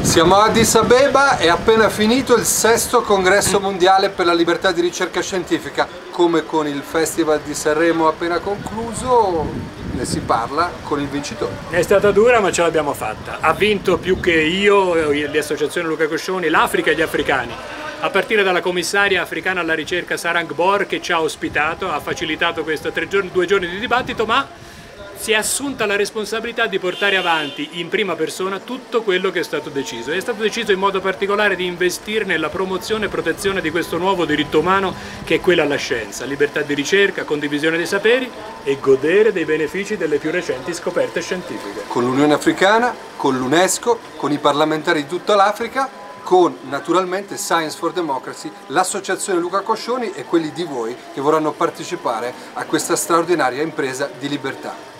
Siamo a Addis Abeba, è appena finito il sesto congresso mondiale per la libertà di ricerca scientifica. Come con il Festival di Sanremo appena concluso, ne si parla con il vincitore. È stata dura ma ce l'abbiamo fatta. Ha vinto più che io, le associazioni Luca Coscioni, l'Africa e gli africani. A partire dalla commissaria africana alla ricerca Sarang Bor che ci ha ospitato, ha facilitato questi due giorni di dibattito, ma si è assunta la responsabilità di portare avanti in prima persona tutto quello che è stato deciso. È stato deciso in modo particolare di investire nella promozione e protezione di questo nuovo diritto umano che è quello alla scienza, libertà di ricerca, condivisione dei saperi e godere dei benefici delle più recenti scoperte scientifiche. Con l'Unione Africana, con l'UNESCO, con i parlamentari di tutta l'Africa, con naturalmente Science for Democracy, l'associazione Luca Coscioni e quelli di voi che vorranno partecipare a questa straordinaria impresa di libertà.